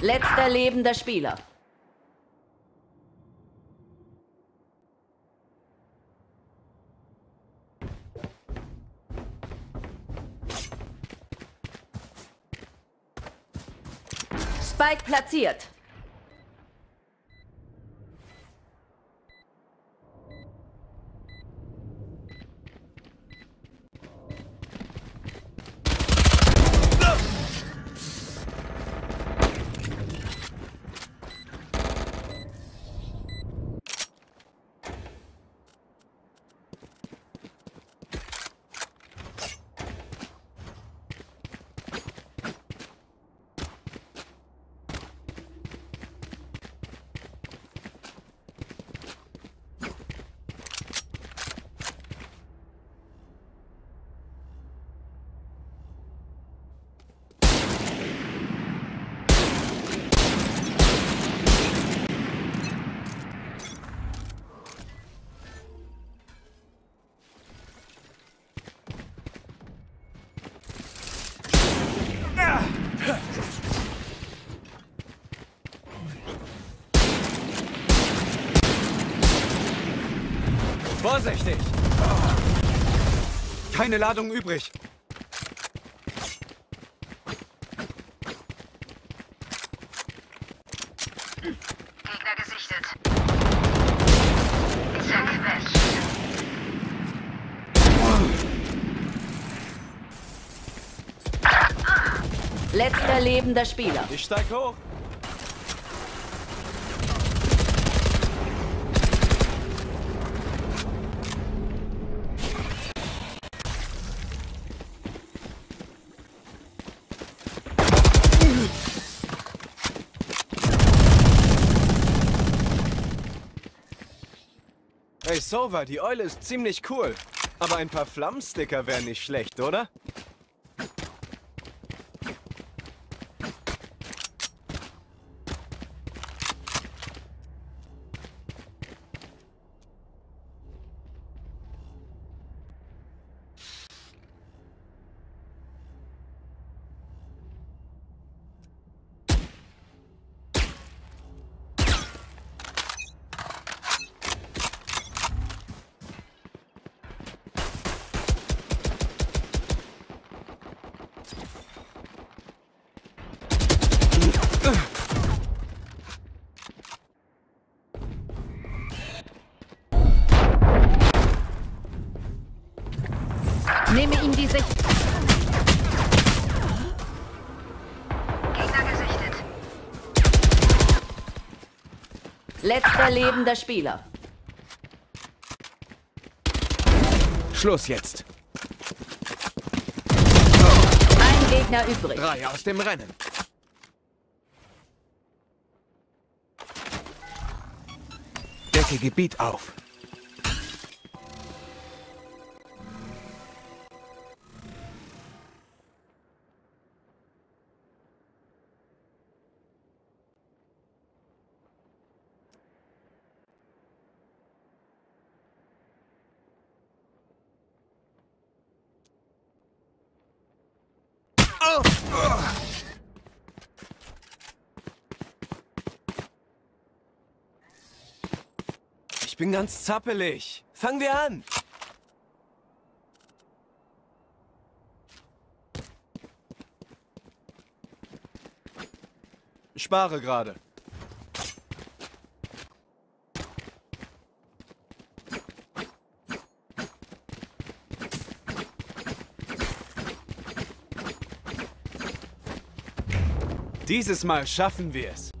Letzter lebender Spieler. Spike platziert. Vorsichtig! Keine Ladung übrig. Gegner gesichtet. Letzter lebender Spieler. Ich steig hoch. Sova, die Eule ist ziemlich cool. Aber ein paar Flammensticker wären nicht schlecht, oder? Letzter lebender Spieler. Schluss jetzt. Ein Gegner übrig. Drei aus dem Rennen. Decke Gebiet auf. Ich bin ganz zappelig. Fangen wir an. Spare gerade. Dieses Mal schaffen wir es.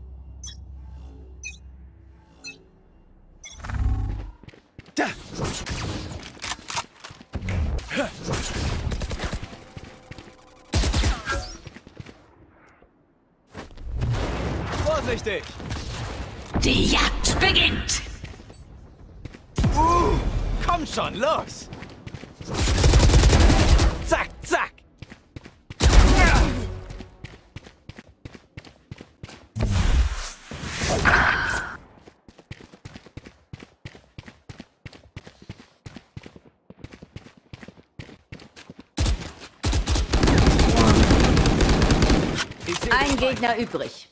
Gegner übrig.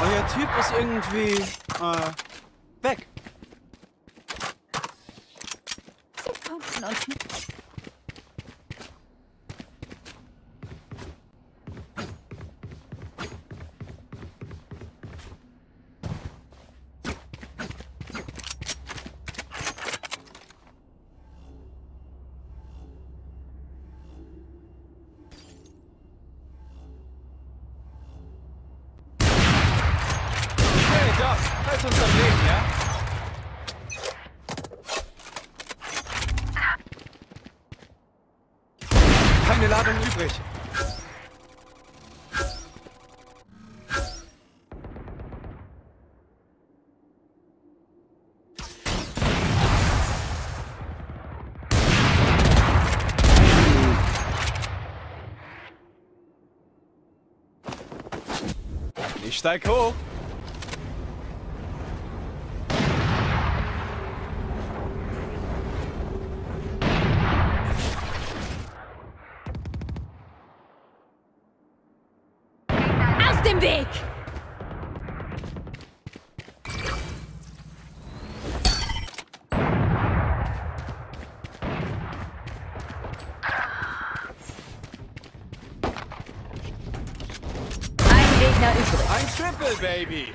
Euer Typ ist irgendwie, Keine Ladung übrig. Ich steig hoch. Aus dem Weg! Ein Gegner übrig. Ein Triple, Baby.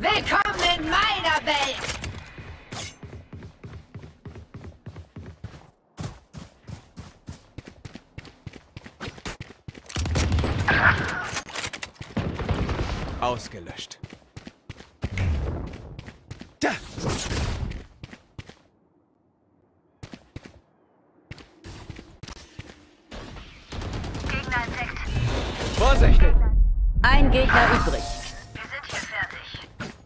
Willkommen in meiner Welt! Ausgelöscht. Da! Gegner entdeckt. Vorsichtig! Ein Gegner übrig. Wir sind hier fertig. Wir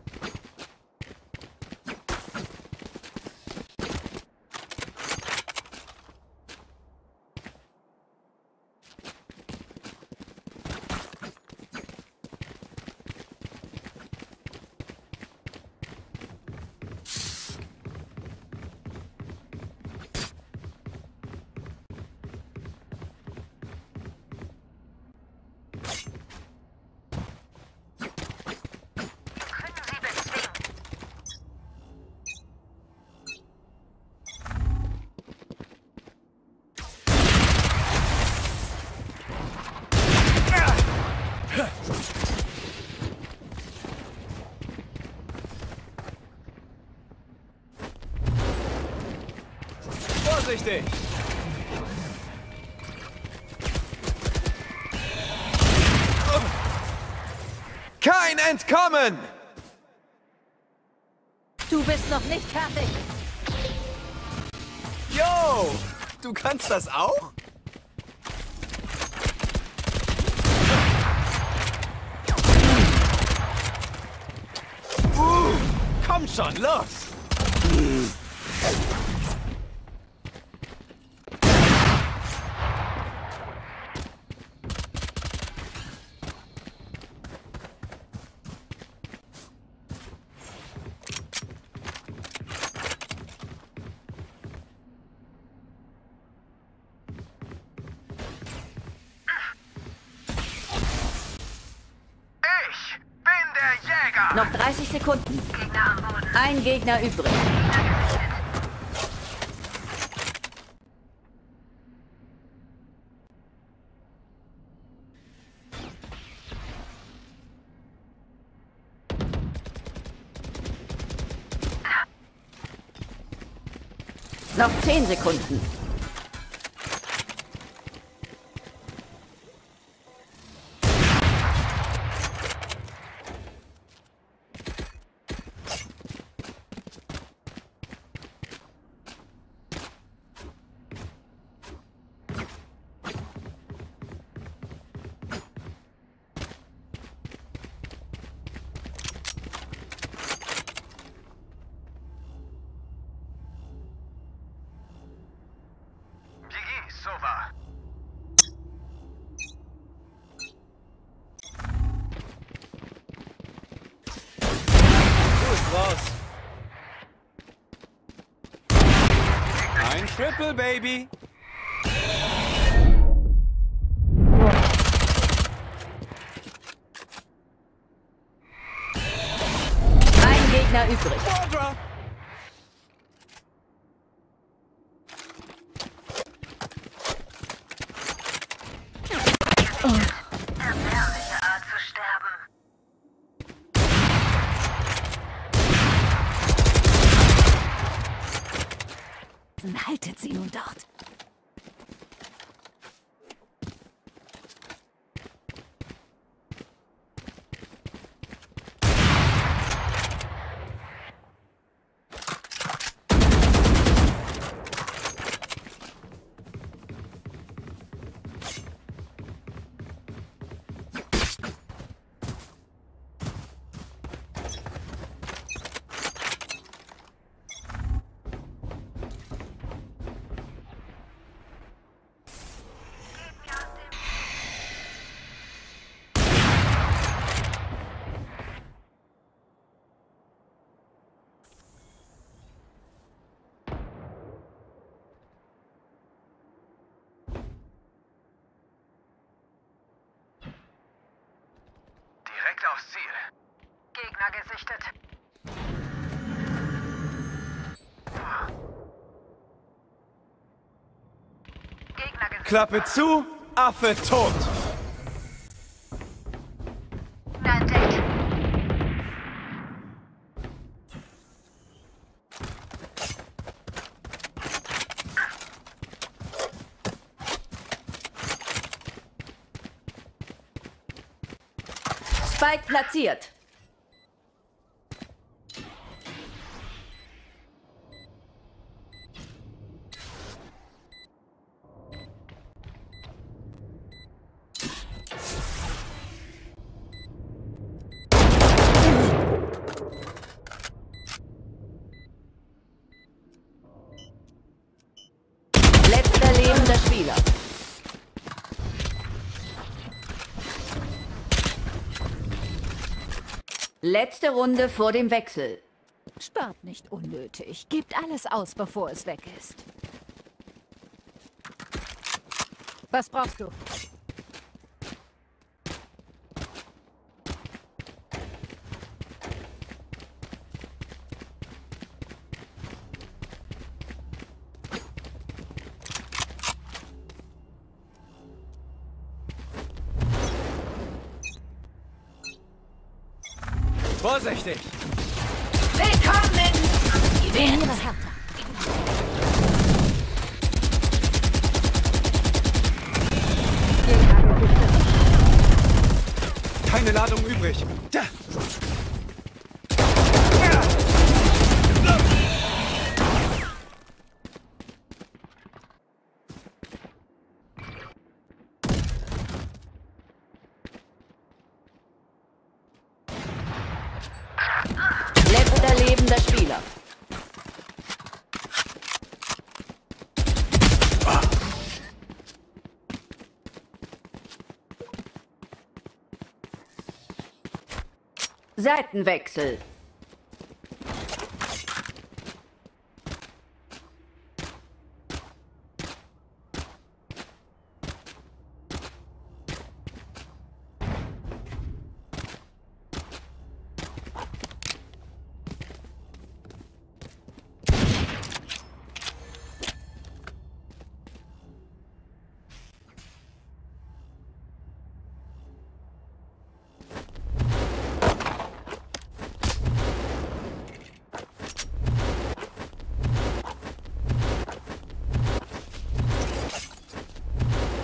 können sie bezwingen. Vorsichtig! Kein Entkommen! Du bist noch nicht fertig. Yo! Du kannst das auch? Uh, komm schon, los! 30 Sekunden. Ein Gegner übrig. Noch 10 Sekunden. Ein Triple, Baby. Ein Gegner übrig. Quadra. Erbärmliche aufs Ziel. Gegner gesichtet. Gegner gesichtet. Klappe zu, Affe tot. Entdeckt. Spike platziert. Letzter lebender Spieler. Letzte Runde vor dem Wechsel. Spart nicht unnötig. Gebt alles aus, bevor es weg ist. Was brauchst du? Vorsichtig. Willkommen! Trainiere härter. Keine Ladung übrig. Da. Seitenwechsel.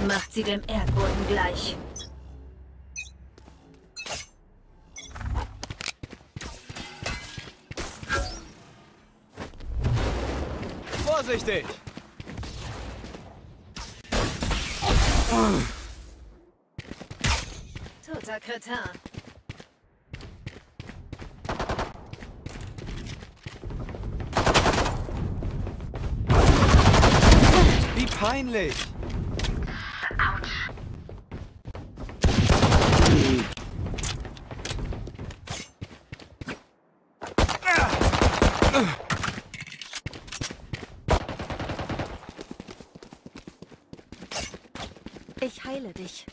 Macht sie dem Erdboden gleich. Vorsichtig! Toter Kretin. Wie peinlich! Autsch. Ich heile dich.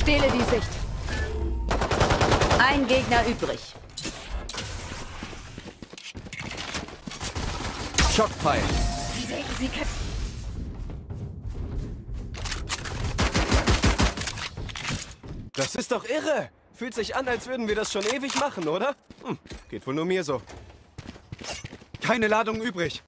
Stehle die Sicht. Ein Gegner übrig. Schockpfeil. Sie sie. Das ist doch irre! Fühlt sich an, als würden wir das schon ewig machen, oder? Hm, geht wohl nur mir so. Keine Ladung übrig.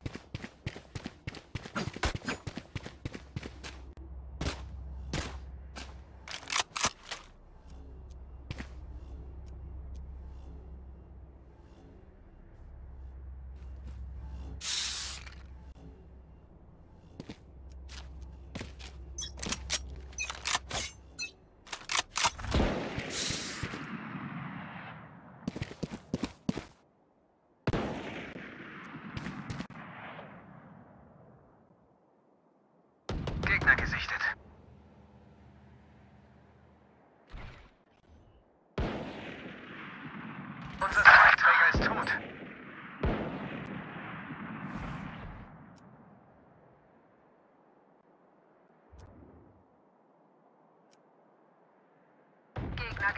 Gegner gesichtet. Unser Spike-Träger ist tot.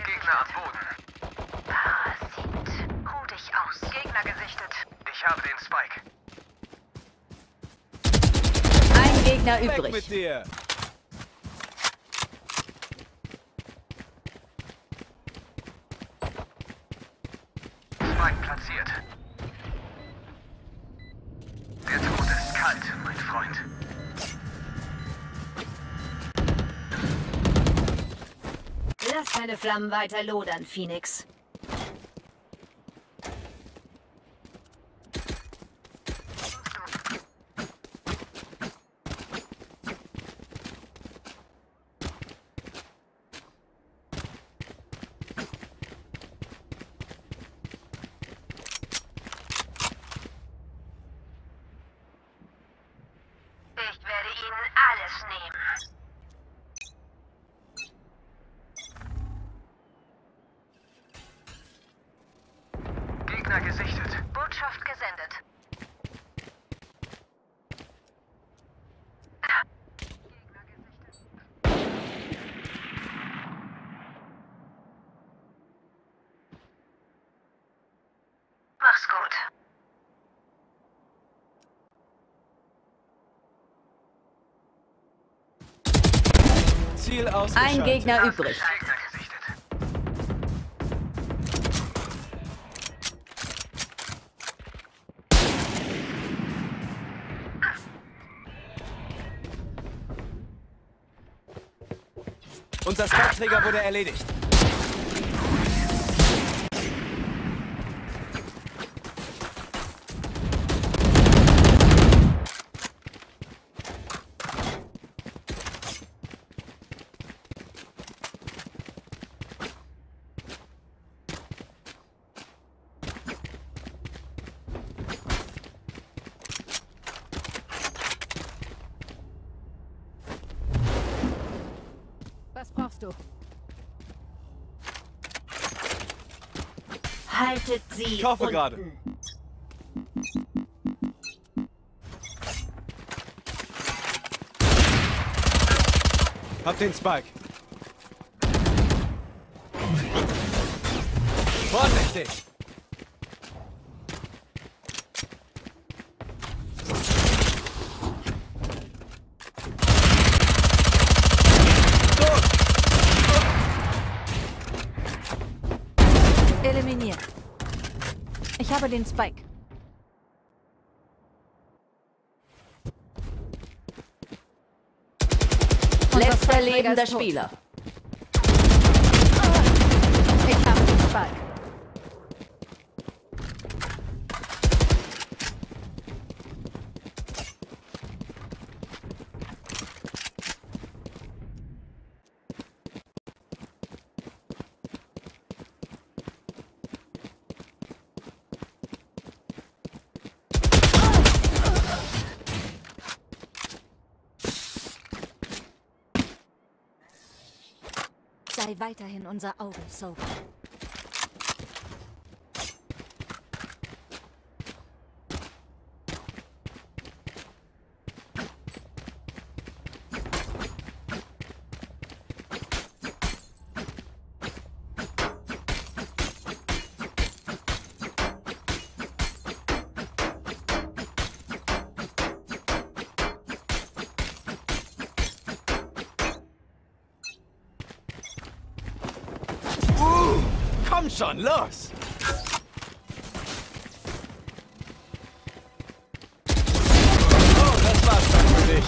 Gegner, am Boden. Parasit. Ruh dich aus. Gegner gesichtet. Ich habe den Spike. Ein Gegner Weg übrig. mit dir! Deine Flammen weiter lodern, Phoenix. Ich werde Ihnen alles nehmen. Gegner gesichtet. Botschaft gesendet. Gegner gesichtet. Mach's gut. Ziel. Ein Gegner übrig. Unser Scout-Träger wurde erledigt. Hoffe gerade. Hab den Spike. Vorsichtig! den Spike. Letzter lebender Spieler. Sei weiterhin unser Auge, Soap. Komm schon, los! Oh, das war's dann für dich.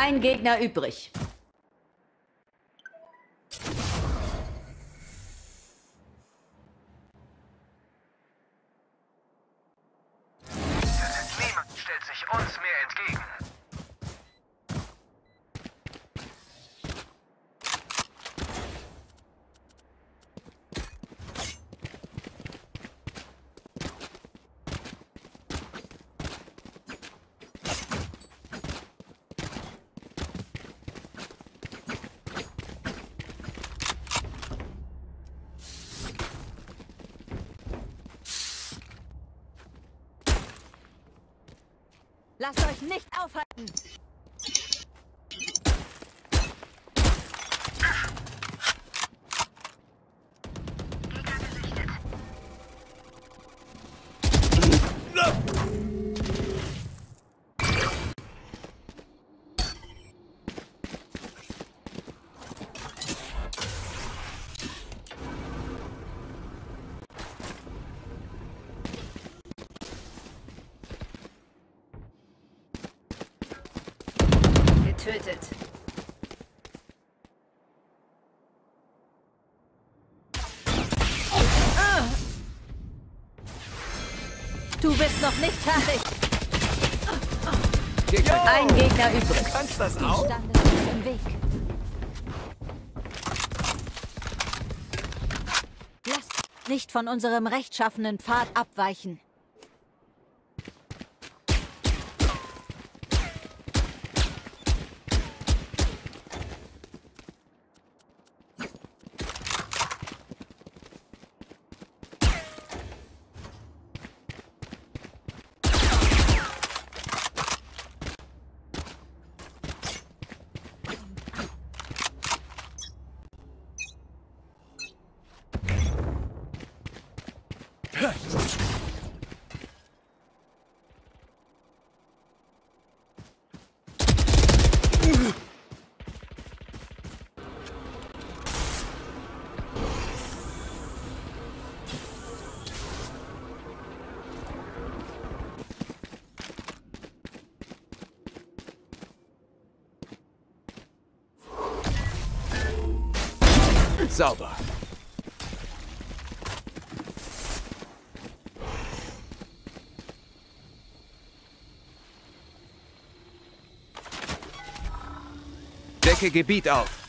Ein Gegner übrig. Lasst euch nicht aufhalten. Bist noch nicht fertig. Ein Gegner übrig. Kannst das auch? Im Weg. Lasst nicht von unserem rechtschaffenen Pfad abweichen. Sauber. Decke Gebiet auf.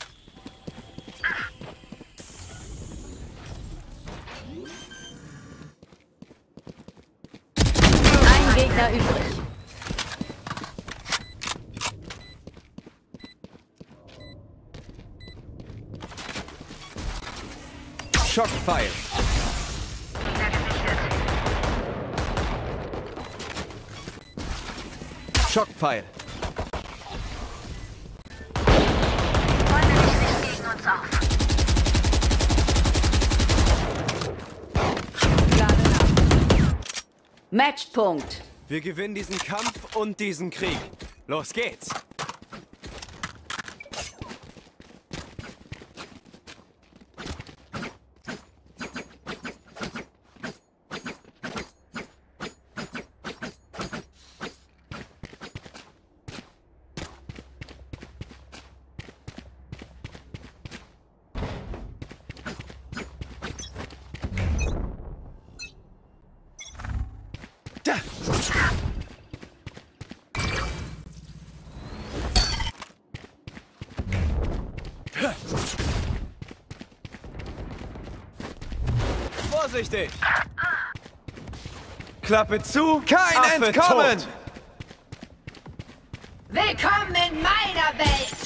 Schockpfeil. Matchpunkt. Wir gewinnen diesen Kampf und diesen Krieg. Los geht's. Vorsichtig! Klappe zu! Kein Affe Entkommen! tot. Willkommen in meiner Welt!